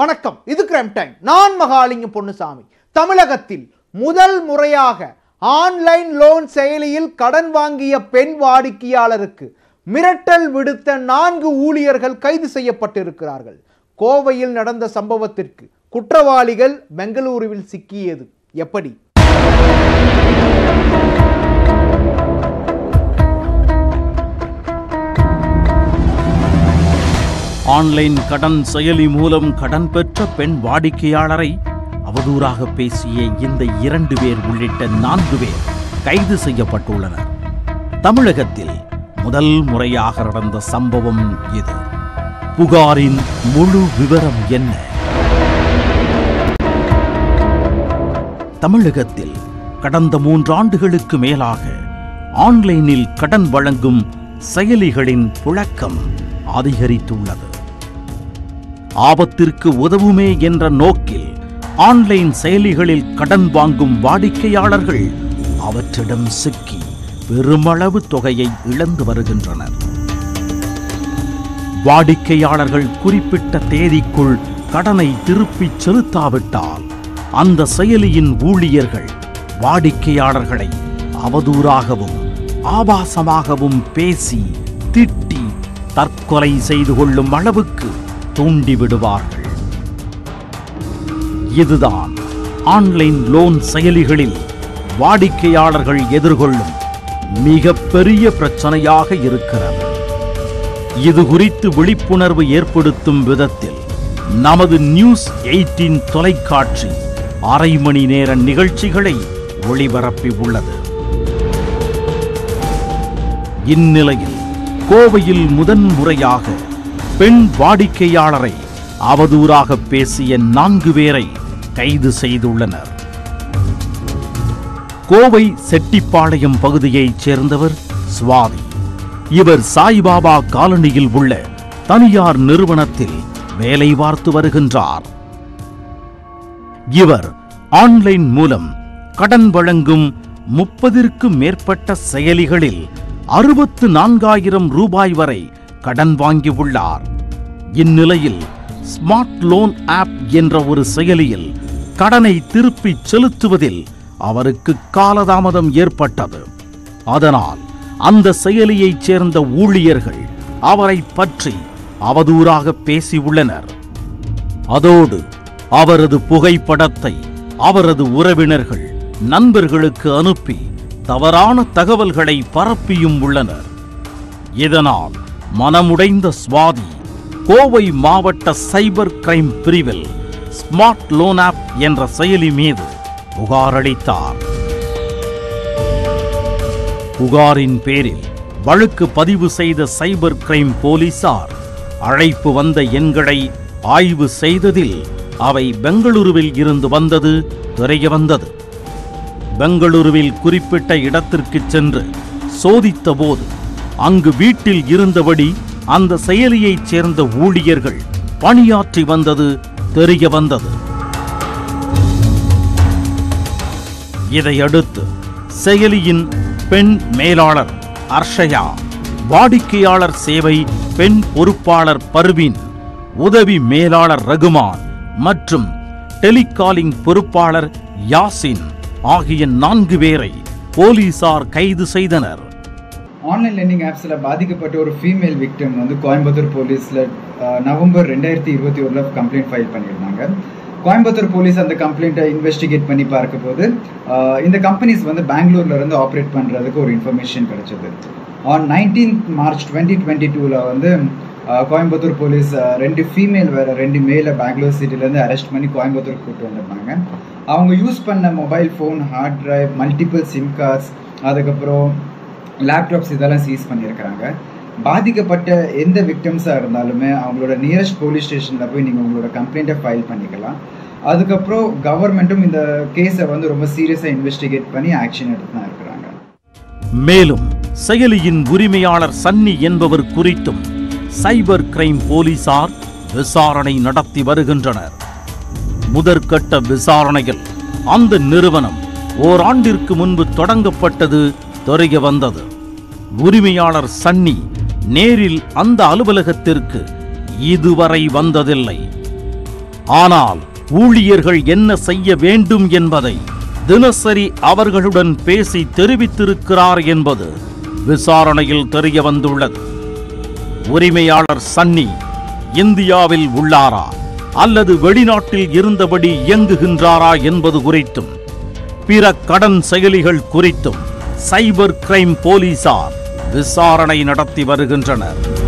வணக்கம். இது crime time நான் மகாலிங்கம் பொன்னுசாமி. தமிழகத்தில் முதல் முறையாக ஆன்லைன் லோன் செயலியில் கடன் வாங்கிய பெண் வாடிக்கையாளருக்கு மிரட்டல் விடுத்த நான்கு ஊழியர்கள் கைது செய்யப்பட்டிருக்கிறார்கள். கோவையில் நடந்த சம்பவத்திற்கு குற்றவாளிகள் பெங்களூருவில் சிக்கியது. எப்படி? ஆன்லைன் கடன் செயலி மூலம் கடன் பெற்ற பெண் வாடிக்கையாளரை அவதூறாக பேசிய இந்த இரண்டு பேர் உள்ளிட்ட நான்கு பேர் கைது செய்யப்பட்டுள்ளனர். தமிழகத்தில் முதல் முறையாக நடந்த சம்பவம் இது. புகாரின் முழு விவரம் என்ன? தமிழகத்தில் கடந்த மூன்றாண்டுகளுக்கு மேலாக ஆன்லைனில் கடன் வழங்கும் செயலிகளின் புழக்கம் அதிகரித்துள்ளது. ஆபத்திற்கு உதவுமே என்ற நோக்கில் ஆன்லைன் செயலிகளில் கடன் வாங்கும் வாடிக்கையாளர்கள் அவற்றிடம் சிக்கி பெருமளவு தொகையை இழந்து வருகின்றனர். வாடிக்கையாளர்கள் குறிப்பிட்ட தேதிக்குள் கடனை திருப்பிச் செலுத்தாவிட்டால் அந்த செயலியின் ஊழியர்கள் வாடிக்கையாளர்களை அவதூறாகவும் ஆபாசமாகவும் பேசி திட்டி தற்கொலை செய்து கொள்ளும் அளவுக்கு தூண்டிவிடுவார்கள் இதுதான் ஆன்லைன் லோன் செயலிகளில் வாடிக்கையாளர்கள் எதிர்கொள்ளும் மிக பெரிய பிரச்சனையாக இருக்கிறது. இது குறித்து விழிப்புணர்வு ஏற்படுத்தும் விதத்தில் நமது நியூஸ் எயிட்டின் தொலைக்காட்சி அரை மணி நேர நிகழ்ச்சிகளை ஒளிபரப்பி உள்ளது. இந்நிலையில் கோவையில் முதன்முறையாக பெண் வாடிக்கையாளரை அவதூறாக பேசிய நான்கு பேரை கைது செய்துள்ளனர். கோவை செட்டிப்பாளையம் பகுதியைச் சேர்ந்தவர் சுவாதி. இவர் சாய்பாபா காலனியில் உள்ள தனியார் நிறுவனத்தில் வேலை பார்த்து வருகின்றார். இவர் ஆன்லைன் மூலம் கடன் வழங்கும் முப்பதிற்கும் மேற்பட்ட செயலிகளில் அறுபத்து நான்காயிரம் ரூபாய் வரை கடன் வாங்கியுள்ளார் இந்நிலையில் ஸ்மார்ட் லோன் ஆப் என்ற ஒரு செயலியில் கடனை திருப்பிச் செலுத்துவதில் அவருக்கு காலதாமதம் ஏற்பட்டது. அதனால் அந்த செயலியைச் சேர்ந்த ஊழியர்கள் அவரை பற்றி அவதூறாக பேசியுள்ளனர். அதோடு அவரது புகைப்படத்தை அவரது உறவினர்கள் நண்பர்களுக்கு அனுப்பி தவறான தகவல்களை பரப்பியும் உள்ளனர். இதனால் மனமுடைந்த சுவாதி கோவை மாவட்ட சைபர் கிரைம் பிரிவில் ஸ்மார்ட் லோன் ஆப் என்ற செயலி மீது புகார் அளித்தார். புகாரின் பேரில் வழக்கு பதிவு செய்த சைபர் கிரைம் போலீசார் அழைப்பு வந்த எண்களை ஆய்வு செய்ததில் அவை பெங்களூருவில் இருந்து வந்தது தெரிய வந்தது. பெங்களூருவில் குறிப்பிட்ட இடத்திற்கு சென்று சோதித்தபோது அங்கு வீட்டில் இருந்தபடி அந்த செயலியைச் சேர்ந்த ஊழியர்கள் பணியாற்றி வந்தது தெரிய வந்தது. இதையடுத்து செயலியின் பெண் மேலாளர் அர்ஷயா வாடிக்கையாளர் சேவை பெண் பொறுப்பாளர் பர்வீன் உதவி மேலாளர் ரகுமான் மற்றும் டெலிகாலிங் பொறுப்பாளர் யாசின் ஆகிய நான்கு பேரை போலீசார் கைது செய்தனர். ஆன்லைன் லேர்னிங் ஆப்ஸில் பாதிக்கப்பட்ட ஒரு ஃபீமேல் விக்டிம் வந்து கோயம்புத்தூர் போலீஸில் நவம்பர் ரெண்டாயிரத்தி இருபத்தி ஒரில் கம்ப்ளைண்ட் ஃபைல் பண்ணியிருந்தாங்க. கோயம்புத்தூர் போலீஸ் அந்த கம்ப்ளைண்ட்டை இன்வெஸ்டிகேட் பண்ணி பார்க்கும்போது இந்த கம்பெனிஸ் வந்து பெங்களூர்ல இருந்து ஆப்ரேட் பண்ணுறதுக்கு ஒரு இன்ஃபர்மேஷன் கிடைச்சது. On nineteen March twenty twenty டூவில் வந்து கோயம்புத்தூர் போலீஸ் ரெண்டு ஃபீமேல் வேறு ரெண்டு மேலே பெங்களூர் சிட்டிலேருந்து அரெஸ்ட் பண்ணி கோயம்புத்தூர் கூப்பிட்டு வந்திருந்தாங்க. அவங்க யூஸ் பண்ண mobile phone hard drive multiple SIM cards அதுக்கப்புறம் லேப்டாப்ஸ் இதெல்லாம் சீஸ் பண்ணியிருக்கிறாங்க. பாதிக்கப்பட்ட எந்த விக்டம்ஸாக இருந்தாலுமே அவங்களோட நியரஸ்ட் போலீஸ் ஸ்டேஷனில் போய் நீங்கள் உங்களோட கம்ப்ளைண்ட்டை ஃபைல் பண்ணிக்கலாம். அதுக்கப்புறம் கவர்மெண்ட்டும் இந்த கேஸை வந்து ரொம்ப சீரியஸாக இன்வெஸ்டிகேட் பண்ணி ஆக்ஷன் எடுத்து தான் இருக்கிறாங்க. மேலும் செயலியின் உரிமையாளர் சன்னி என்பவர் குறித்தும் சைபர் கிரைம் போலீசார் விசாரணை நடத்தி வருகின்றனர். முதற்கட்ட விசாரணையில் அந்த நிறுவனம் ஓராண்டிற்கு முன்பு தொடங்கப்பட்டது தெரிய வந்தது. உரிமையாளர் சன்னி நேரில் அந்த அலுவலகத்திற்கு இதுவரை வந்ததில்லை. ஆனால் ஊழியர்கள் என்ன செய்ய வேண்டும் என்பதை தினசரி அவர்களுடன் பேசி தெரிவித்திருக்கிறார் என்பது விசாரணையில் தெரிய வந்துள்ளது. உரிமையாளர் சன்னி இந்தியாவில் உள்ளாரா? அல்லது வெளிநாட்டில் இருந்தபடி இயங்குகின்றாரா என்பது குறித்தும் பிற கடன் செயலிகள் குறித்தும் சைபர் கிரைம் போலீசார் விசாரணை நடத்தி வருகின்றனர்.